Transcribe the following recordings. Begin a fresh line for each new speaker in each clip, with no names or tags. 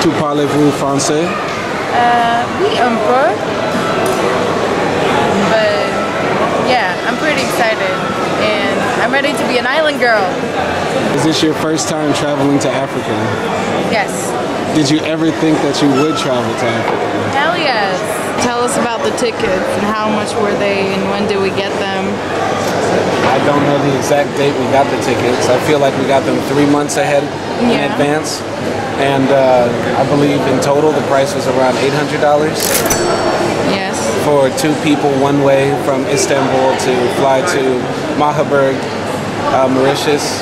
tout parlez-vous français?
Uh, oui, un peu. But yeah, I'm pretty excited. And I'm ready to be an island girl.
Is this your first time traveling to Africa?
Yes.
Did you ever think that you would travel to Africa?
Hell yes. Tell us about the tickets and how much were they and when did we get them?
I don't know the exact date we got the tickets. I feel like we got them three months ahead in advance and uh, I believe in total the price was around eight hundred dollars.
Yes.
For two people, one way from Istanbul to fly to Mahebourg, uh, Mauritius.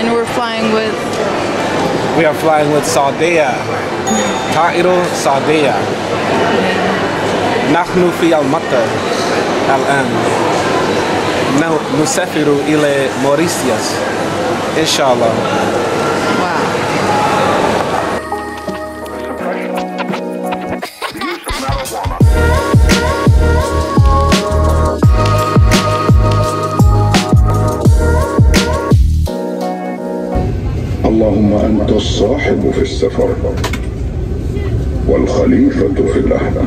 And we're flying with.
We are flying with Saudia. Tairul Saudia. نحن في المطر الآن نسافر إلى موريسيوس إن شاء الله
الصاحب في السفر. والخليفة في الأهل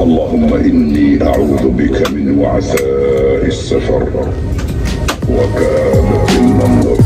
اللهم إني أعوذ بك من وعثاء السفر. وكآبة المنظر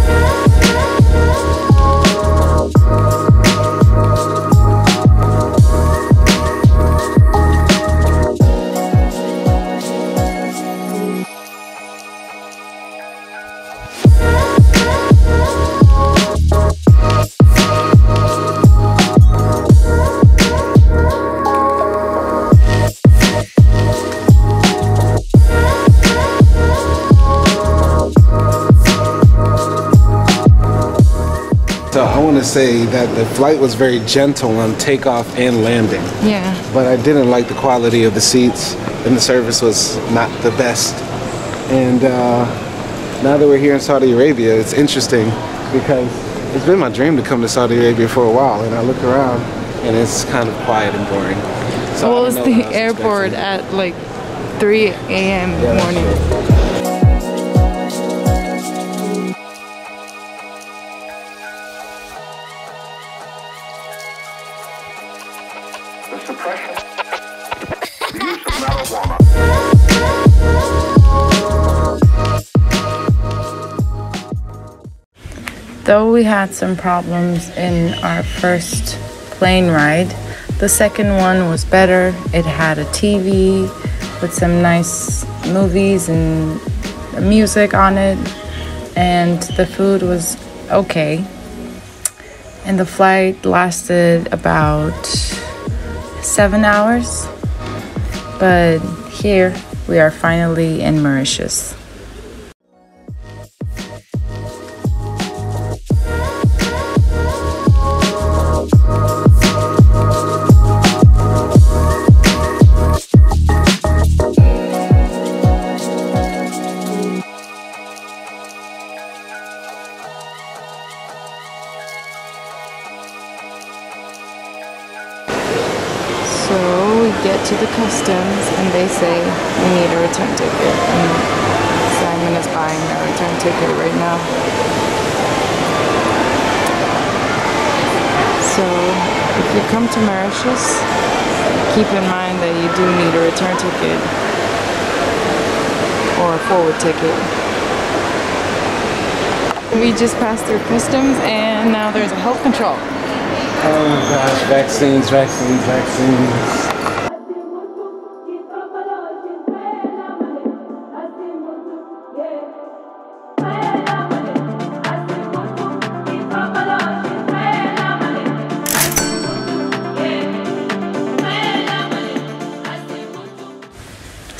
say that the flight was very gentle on takeoff and landing,
Yeah.
but I didn't like the quality of the seats and the service was not the best. And uh, now that we're here in Saudi Arabia, it's interesting because it's been my dream to come to Saudi Arabia for a while, and I look around and it's kind of quiet and boring. So
Well, it's the airport
expecting.
at like 3 a.m.
Yeah,
morning. Though we had some problems in our first plane ride, the second one was better. It had a TV with some nice movies and music on it, and the food was okay. And the flight lasted about seven hours. But here we are finally in Mauritius. To the customs and they say we need a return ticket. And Simon is buying a return ticket right now. So if you come to Mauritius, keep in mind that you do need a return ticket or a forward ticket. We just passed through customs and now there's a health control.
Oh gosh, vaccines, vaccines, vaccines.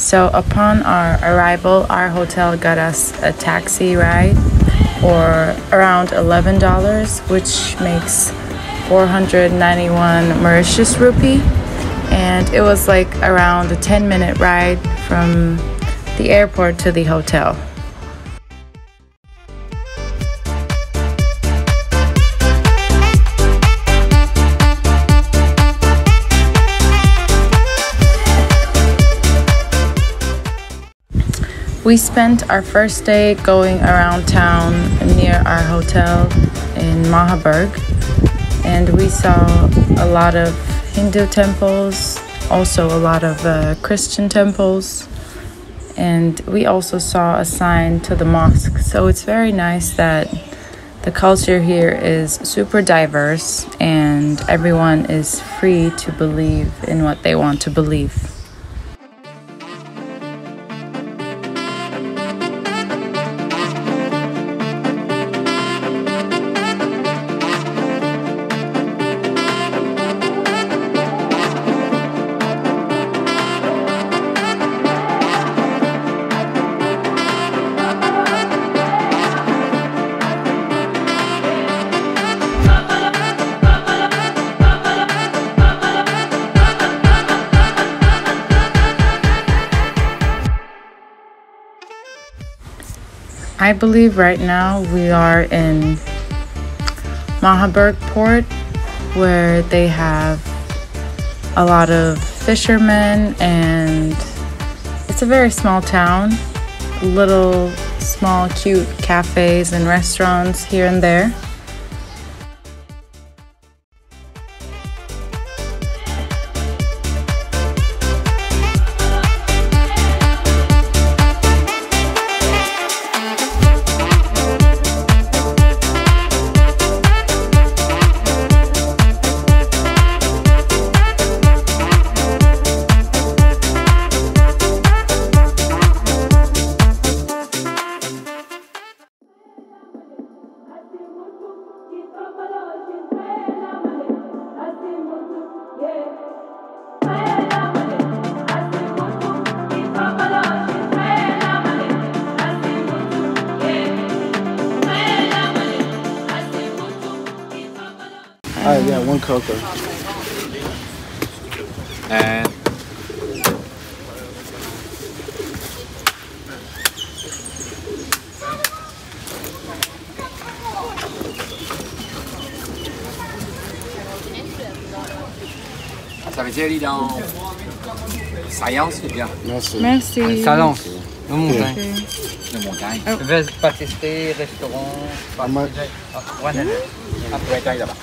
So upon our arrival, our hotel got us a taxi ride for around $11, which makes 491 Mauritius rupee. And it was like around a 10 minute ride from the airport to the hotel. We spent our first day going around town near our hotel in Mahebourg, and we saw a lot of Hindu temples, also a lot of uh, Christian temples, and we also saw a sign to the mosque. So it's very nice that the culture here is super diverse and everyone is free to believe in what they want to believe. I believe right now we are in Mahebourg Port where they have a lot of fishermen and it's a very small town. Little small cute cafes and restaurants here and there.
One cocoa.
And ça veut dire dans science ou bien
Merci.
Merci.
Salence, de montagne.
de montagne.
Veste pâtisserie, restaurant.
Après, taille là-bas.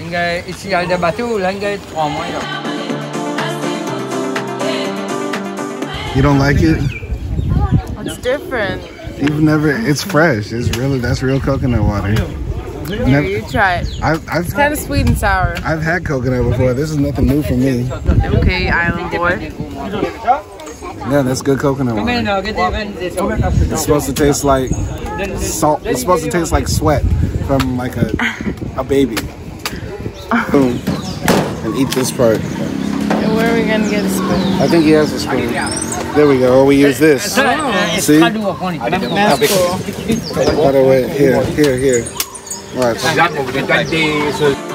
Hingga ici il y a des bateaux, là il y a trois mois.
You don't like it?
It's different.
You've never. It's fresh. It's really. That's real coconut water.
Here,
Never,
you try it.
I've I've
Kind of sweet and sour.
I've had coconut before. This is nothing new for me.
Okay, Island Boy.
Yeah, that's good coconut water. It's supposed to taste like salt. It's supposed to taste like sweat from like a a baby. Boom. And eat this part.
And where are we gonna get a spoon?
I think he has a spoon. There we go. Or we use this. See?
That's cool.
By the way, here, here, here. Watch.
Regarde, on vous donne des choses.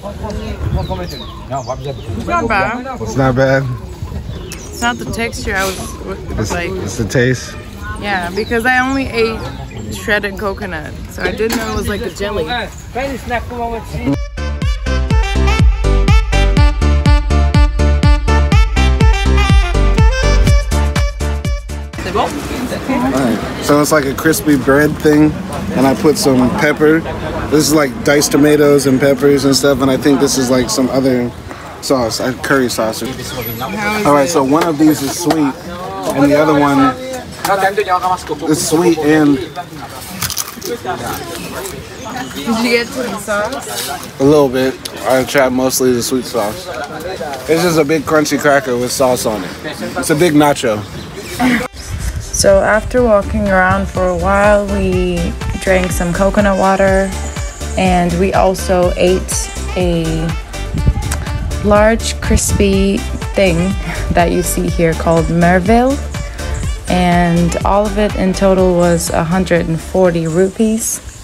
It's not bad.
It's not bad.
It's not the texture I was
It's,
like.
it's the taste.
Yeah, because I only ate shredded coconut, so I didn't know it was like a jelly.
Alright. So it's like a crispy bread thing, and I put some pepper. This is like diced tomatoes and peppers and stuff, and I think this is like some other sauce, uh, curry sauce. All right, so one of these is sweet, and the other one is sweet and
Did you get sauce?
a little bit. I tried mostly the sweet sauce. It's just a big crunchy cracker with sauce on it. It's a big nacho.
So after walking around for a while, we drank some coconut water and we also ate a large crispy thing that you see here called Merveille. And all of it in total was 140 rupees